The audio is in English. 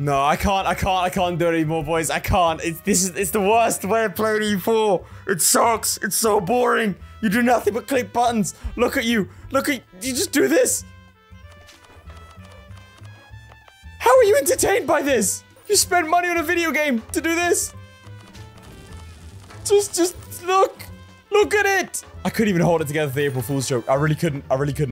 No, I can't, I can't, I can't do it anymore, boys. I can't. It's this is it's the worst way of playing EU4. It sucks. It's so boring. You do nothing but click buttons. Look at you. Look at you just do this. How are you entertained by this? You spend money on a video game to do this. Just just look. Look at it. I couldn't even hold it together for the April Fool's joke. I really couldn't. I really couldn't.